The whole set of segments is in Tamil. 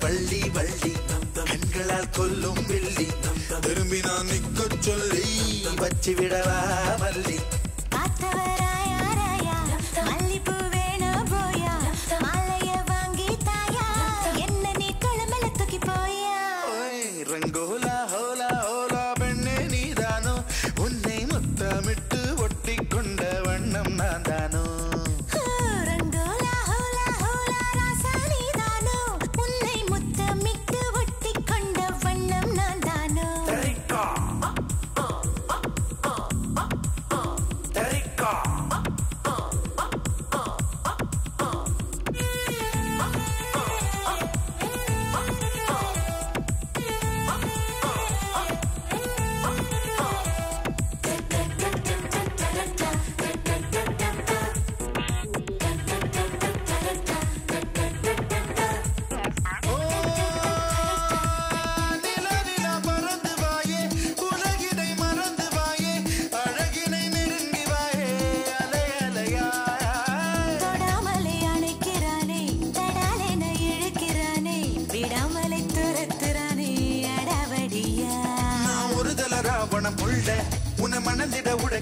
வள்ளி வள்ளி. கண்களால் கொல்லும் வெள்ளி திரும்பி நான் நிக்க சொல்லி. வச்சு விடவா மல்லி பார்த்தவர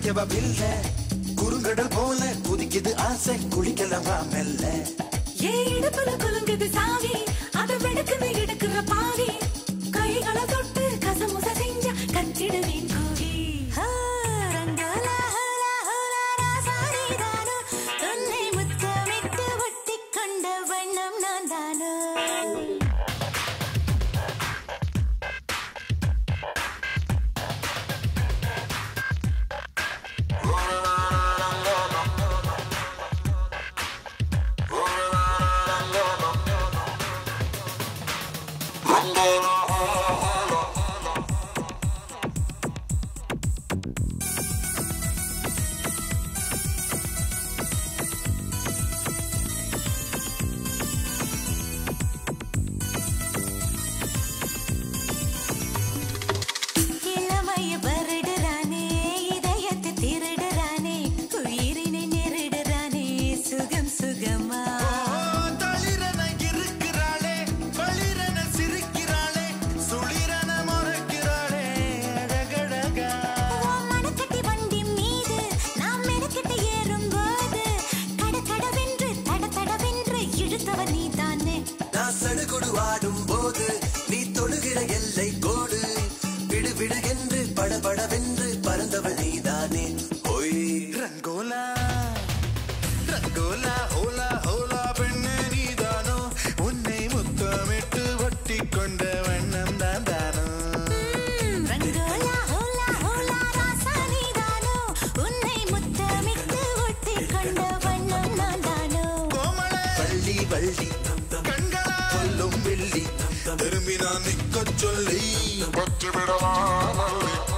கவ பில்ல குறுங்கடல் போல குதிக்குது ஆசை. குளிக்கலவா மெல்ல. சடுகுடு ஆடும் போது 니꺼 졸리 버티비라 말리